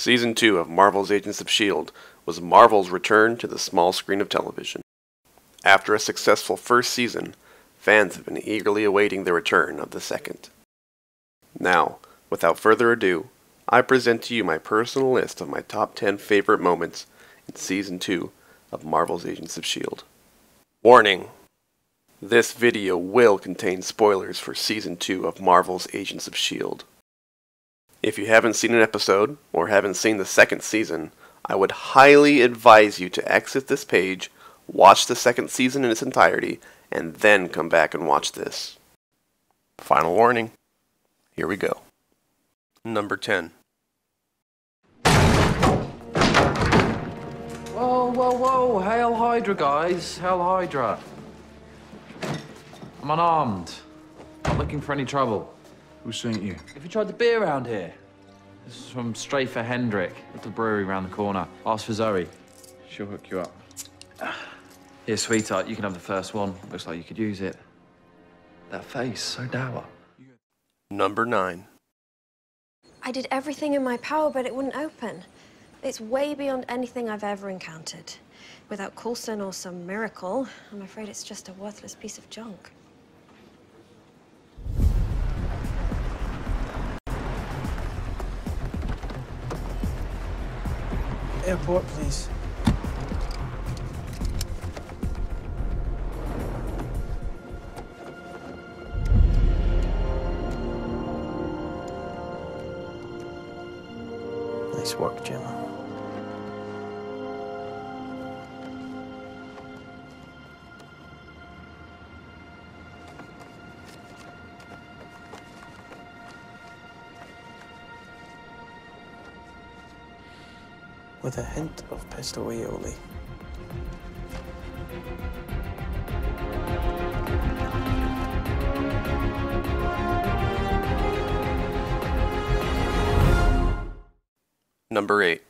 Season 2 of Marvel's Agents of S.H.I.E.L.D. was Marvel's return to the small screen of television. After a successful first season, fans have been eagerly awaiting the return of the second. Now, without further ado, I present to you my personal list of my top 10 favorite moments in Season 2 of Marvel's Agents of S.H.I.E.L.D. Warning! This video will contain spoilers for Season 2 of Marvel's Agents of S.H.I.E.L.D. If you haven't seen an episode, or haven't seen the second season, I would highly advise you to exit this page, watch the second season in its entirety, and then come back and watch this. Final warning. Here we go. Number 10. Whoa, whoa, whoa! Hail Hydra, guys! Hail Hydra! I'm unarmed. Not looking for any trouble. Who sent you? Have you tried the beer around here? This is from Strafer Hendrick, little brewery around the corner. Ask for Zoe. She'll hook you up. Here, sweetheart, you can have the first one. Looks like you could use it. That face, so dour. Number 9. I did everything in my power, but it wouldn't open. It's way beyond anything I've ever encountered. Without Coulson or some miracle, I'm afraid it's just a worthless piece of junk. Airport, please. With a hint of pesto aioli. Number 8.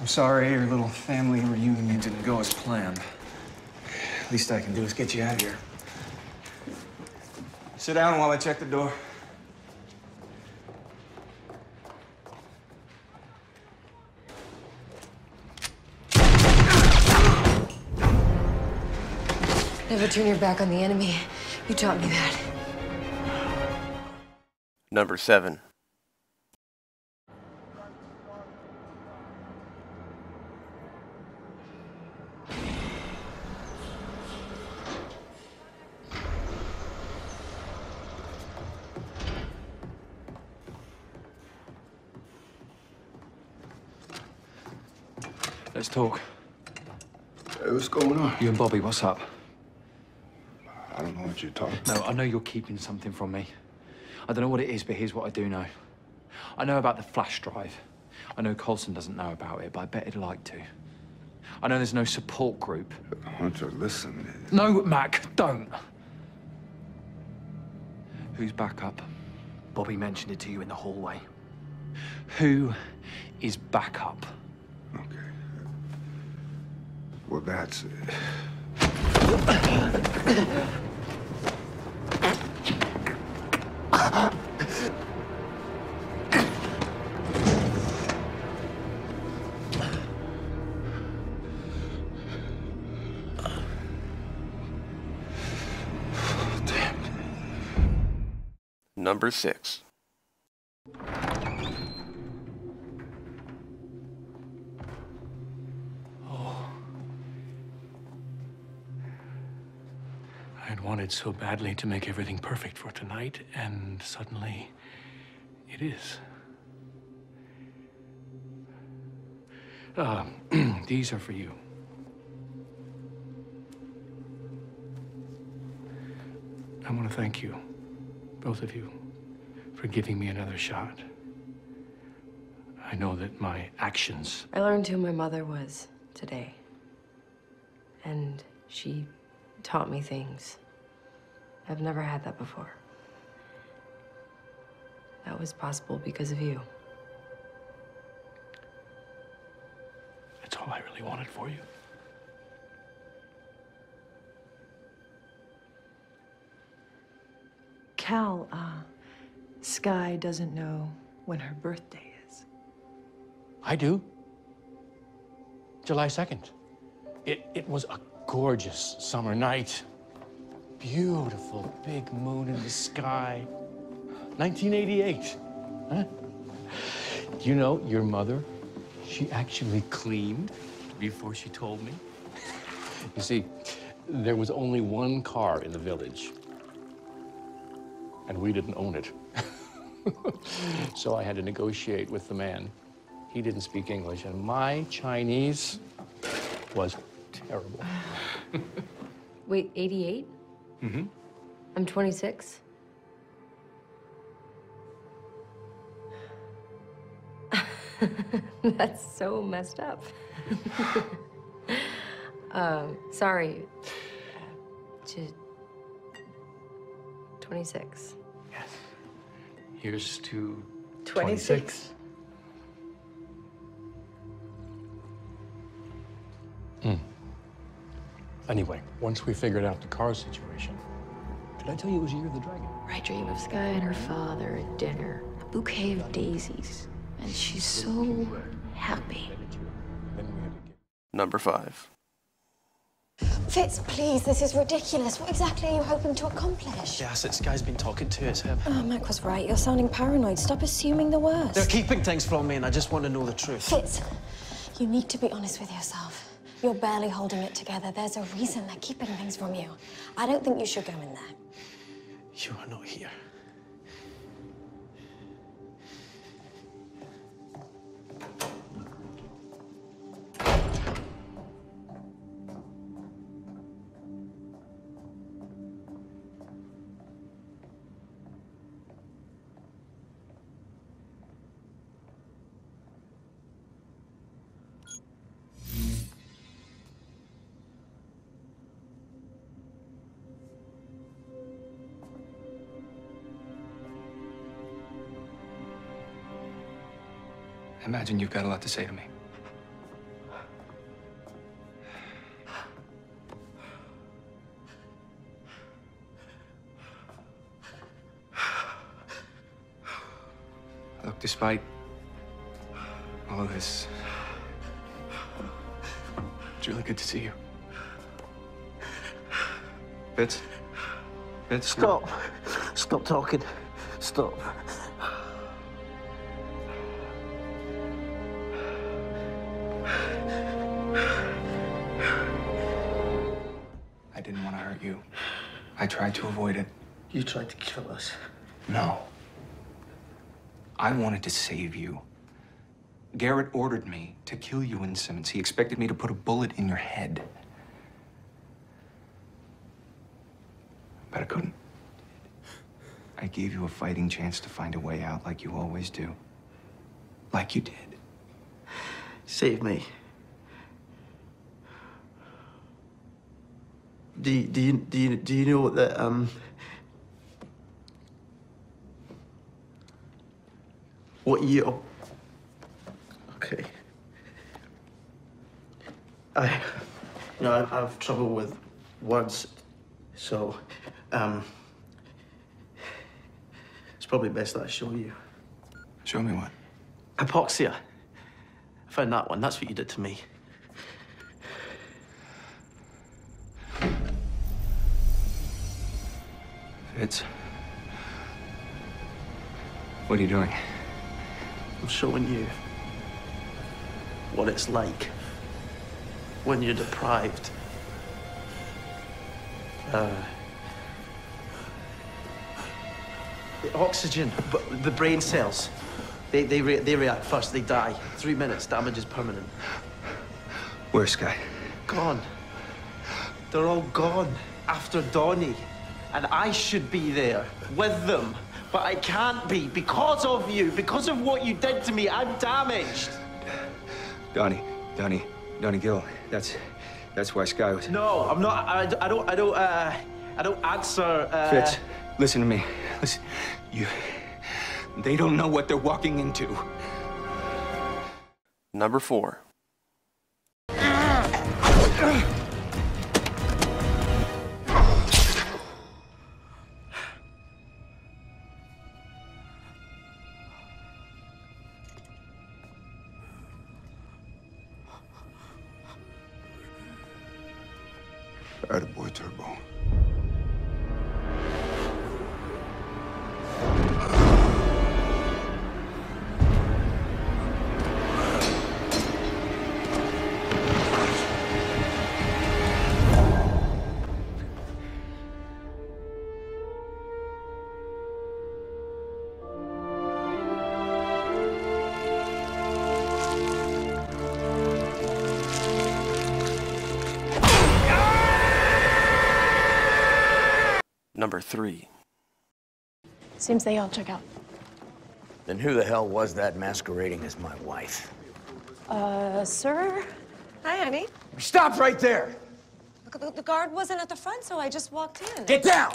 I'm sorry your little family reunion didn't go as planned. At least I can do is get you out of here. Sit down while I check the door. Never turn your back on the enemy. You taught me that. Number 7. Let's talk. Hey, what's going on? You and Bobbi, what's up? I don't know what you're talking No, I know you're keeping something from me. I don't know what it is, but here's what I do know. I know about the flash drive. I know Coulson doesn't know about it, but I bet he'd like to. I know there's no support group. Hunter, listen. No, Mac, don't. Who's backup? Bobbi mentioned it to you in the hallway. Who is backup? Okay. Well, that's it. Number 6. Wanted so badly to make everything perfect for tonight, and suddenly it is. Uh, these are for you. I want to thank you, both of you, for giving me another shot. I know that my actions I learned who my mother was today. And she taught me things. I've never had that before. That was possible because of you. That's all I really wanted for you. Cal, uh, Skye doesn't know when her birthday is. I do. July 2nd. It, it was a gorgeous summer night. Beautiful big moon in the sky. 1988. Huh? You know, your mother, she actually cleaned before she told me. You see, there was only one car in the village, and we didn't own it. so I had to negotiate with the man. He didn't speak English, and my Chinese was terrible. Wait, 88? Mm-hmm. I'm 26. That's so messed up. um, sorry. To 26. Yes. Here's to 26. Hmm. Anyway, once we figured out the car situation, did I tell you it was Year of the Dragon? I dream of Skye and her father at dinner, a bouquet of daisies, and she's so happy. Number 5. Fitz, please, this is ridiculous. What exactly are you hoping to accomplish? Yes, assets guy's been talking to, it's him. Oh, Mac was right. You're sounding paranoid. Stop assuming the worst. They're keeping things from me, and I just want to know the truth. Fitz, you need to be honest with yourself. You're barely holding it together. There's a reason they're keeping things from you. I don't think you should go in there. You are not here. I imagine you've got a lot to say to me. Look, despite all of this, it's really good to see you. Fitz? Fitz? Stop. Stop talking. Stop. Tried to avoid it. You tried to kill us. No. I wanted to save you. Garrett ordered me to kill you and Simmons. He expected me to put a bullet in your head. But I couldn't. I gave you a fighting chance to find a way out like you always do. Like you did. Save me. Do you, do you, do you, do you know that, um... What year? Okay. I, you know, I, I have trouble with words, so, um... It's probably best that I show you. Show me what? Hypoxia. I found that one. That's what you did to me. Fitz. What are you doing? I'm showing you what it's like when you're deprived. Uh, the oxygen, but the brain cells, they, they, re they react first, they die. Three minutes, damage is permanent. Where's Skye? Gone. They're all gone after Donnie. And I should be there with them. But I can't be because of you, because of what you did to me. I'm damaged. Donnie, Donnie, Donnie Gill. That's, that's why Skye was. No, I'm not. I, I don't. I don't. Uh, I don't answer. Uh, Fitz, listen to me. Listen, you. They don't know what they're walking into. Number 4. Attaboy, Turbo. Number 3. Seems they all took out. Then who the hell was that masquerading as my wife? Uh, sir? Hi, honey. Stop right there! Look, the, the guard wasn't at the front, so I just walked in. Get down!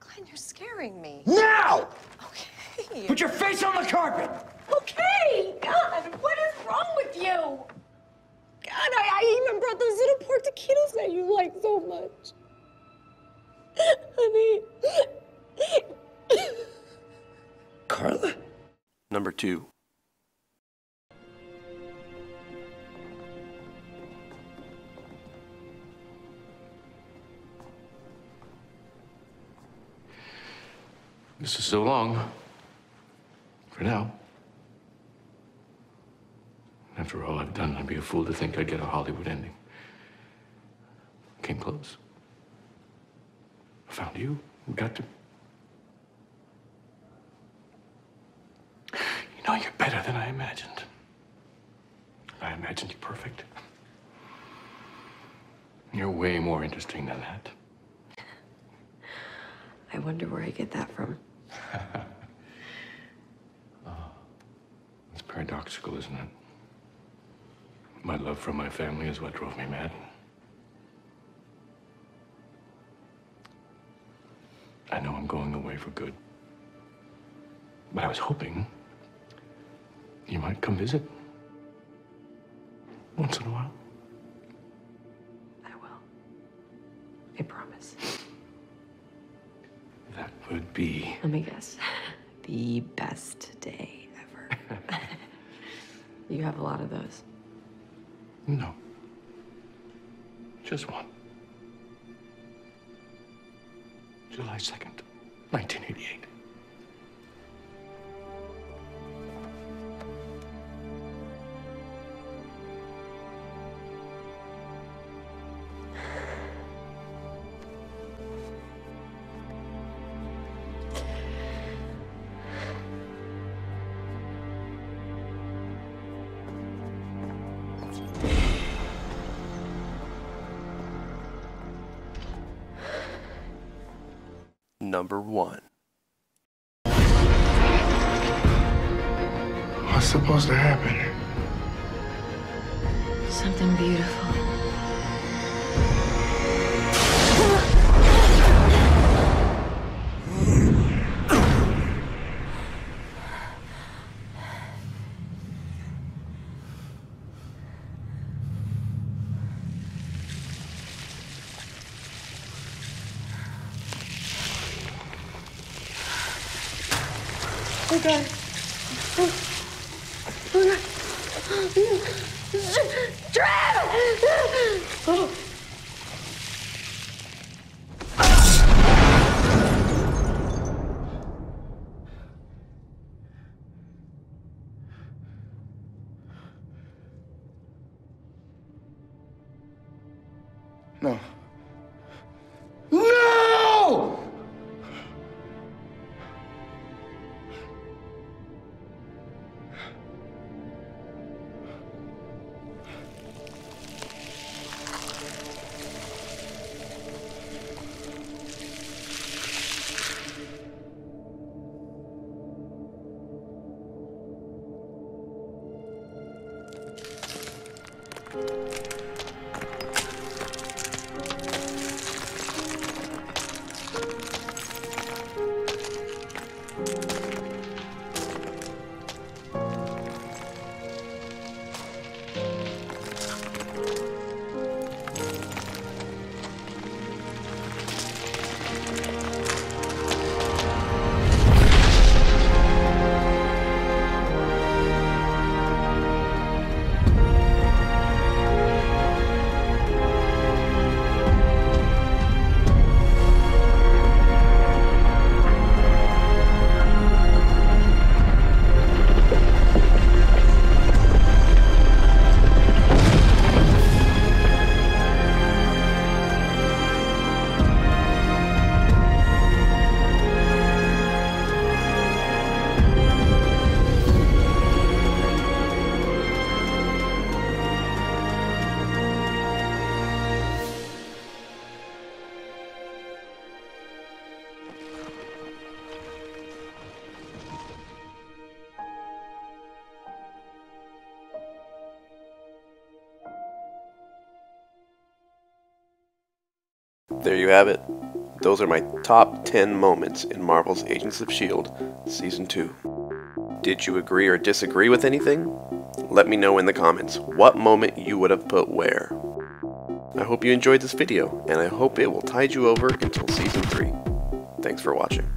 Glenn, you're scaring me. Now! Okay. Put your face on the carpet! Okay! God, what is wrong with you? God, I, I even brought those little pork taquitos that you like so much. Honey. Carla? Number 2. This is so long. For now. After all I've done, I'd be a fool to think I'd get a Hollywood ending. Came close. Found you. We got to. You know, you're better than I imagined. I imagined you perfect. You're way more interesting than that. I wonder where I get that from. Ah, it's paradoxical, isn't it? My love for my family is what drove me mad. I know I'm going away for good. But I was hoping you might come visit. Once in a while. I will. I promise. That would be. Let me guess. The best day ever. you have a lot of those. No. Just one. July 2nd, 1988. Number 1. What's supposed to happen? Something beautiful. Oh, God. Oh, oh God. Trev! Oh. There you have it. Those are my top 10 moments in Marvel's Agents of S.H.I.E.L.D. Season 2. Did you agree or disagree with anything? Let me know in the comments what moment you would have put where. I hope you enjoyed this video, and I hope it will tide you over until Season 3. Thanks for watching.